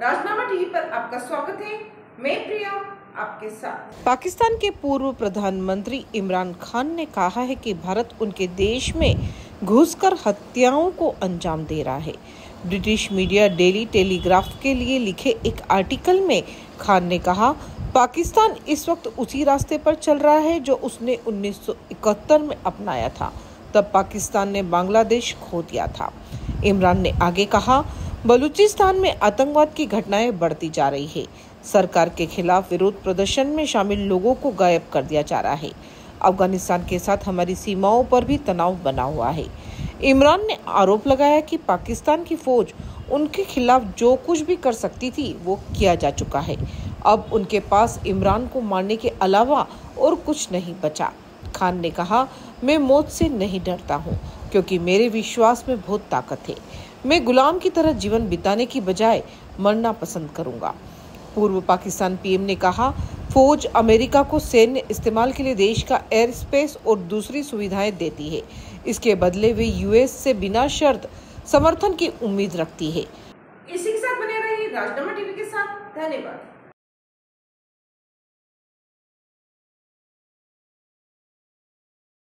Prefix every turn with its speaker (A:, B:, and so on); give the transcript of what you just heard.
A: राजनामा TV पर आपका स्वागत है। मैं प्रिया, आपके साथ।
B: पाकिस्तान के पूर्व प्रधानमंत्री इमरान खान ने कहा है कि भारत उनके देश में घुसकर हत्याओं को अंजाम दे रहा है। ब्रिटिश मीडिया डेली टेलीग्राफ के लिए लिखे एक आर्टिकल में खान ने कहा, पाकिस्तान इस वक्त उसी रास्ते पर चल रहा है जो उसने 1971 में अपनाया था। तब पाकिस्तान ने बांग्लादेश खो दिया था। इमरान ने आगे कहा बलूचिस्तान में आतंकवाद की घटनाएँ बढ़ती जा रही है। सरकार के खिलाफ विरोध प्रदर्शन में शामिल लोगों को गायब कर दिया जा रहा है। अफ़गानिस्तान के साथ हमारी सीमाओं पर भी तनाव बना हुआ है। इमरान ने आरोप लगाया कि पाकिस्तान की फौज उनके खिलाफ जो कुछ भी कर सकती थी, वो किया जा चुका है। अब उनके पास इमरान को मारने के अलावा और कुछ नहीं बचा। खान ने कहा, मैं मौत से नहीं डरता हूँ। क्योंकि मेरे विश्वास में बहुत ताकत है। मैं गुलाम की तरह जीवन बिताने की बजाय मरना पसंद करूँगा। पूर्व पाकिस्तान पीएम ने कहा, फौज अमेरिका को सैन्य इस्तेमाल के लिए देश का एयर स्पेस और दूसरी सुविधाएँ देती है। इसके बदले वे यूएस से बिना शर्त समर्थन की उम्मीद रखती है।
A: इसी के साथ बने रहिए राजनामा टीवी के साथ। धन्यवाद।